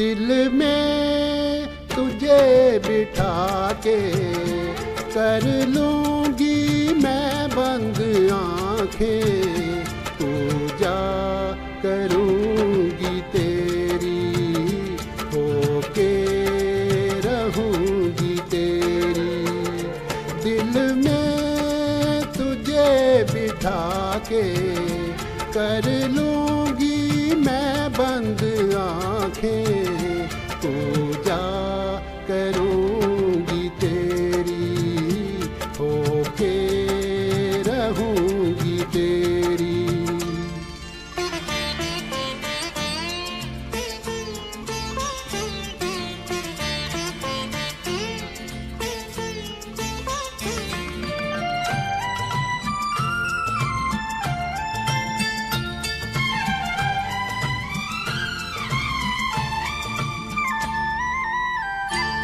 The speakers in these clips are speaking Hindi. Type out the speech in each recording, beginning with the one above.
दिल में तुझे बिठा के कर लूँगी मैं बंद आँखें। पूजा करूँगी तेरी, होके रहूँगी तेरी। दिल में तुझे बिठा के कर लूँगी मैं बंद आँखें।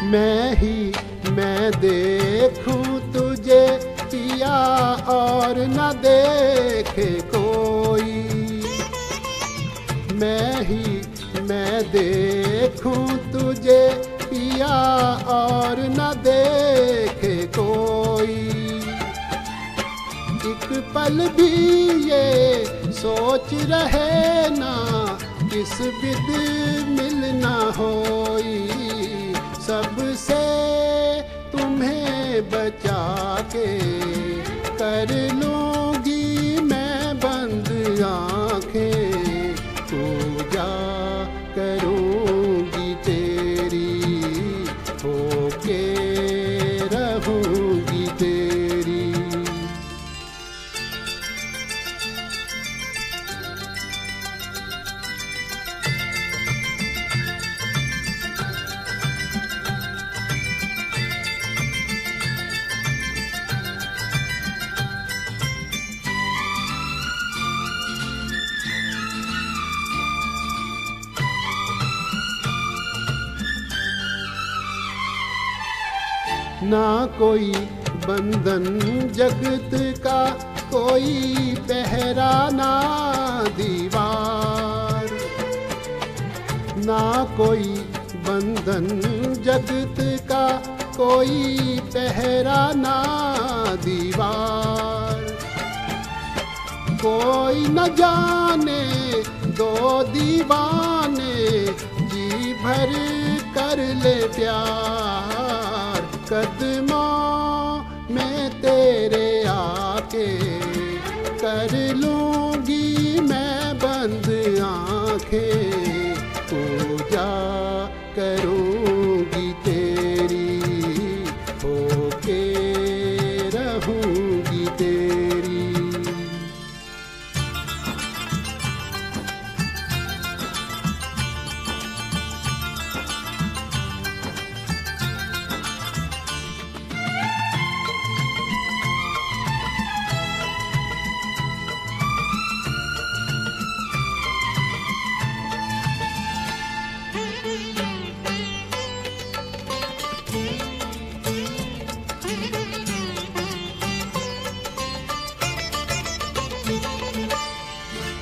मैं ही, मैं देखूँ तुझे पिया और न देखे कोई। मैं ही, मैं देखूँ तुझे पिया और न देखे कोई। एक पल भी ये सोच रहे ना, किस विद मिलना होई। बचा के कर लूँगी ना कोई बंधन जगत का कोई पहरा ना दीवार। ना कोई बंधन जगत का कोई पहरा ना दीवार। कोई न जाने दो दीवाने, जी भर कर ले प्यार। कदमों में तेरे आके कर लूँगी मैं बंद आँखें। पूजा करूँगी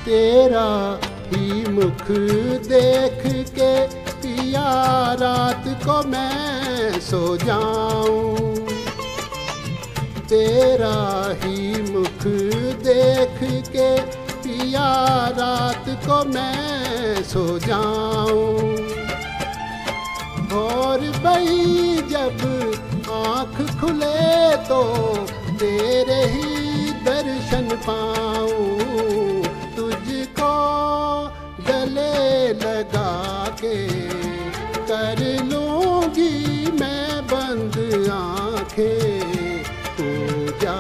तेरा ही मुख देख के पिया रात को मैं सो जाऊँ। तेरा ही मुख देख के पिया रात को मैं सो जाऊँ। और बही जब आँख खुले तो तेरे कर लूँगी मैं बंद आँखें। पूजा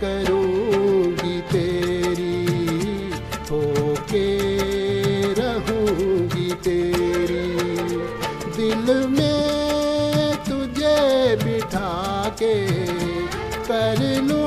करूँगी तेरी? होके रहूँगी तेरी। दिल में तुझे बिठा के कर लूँगी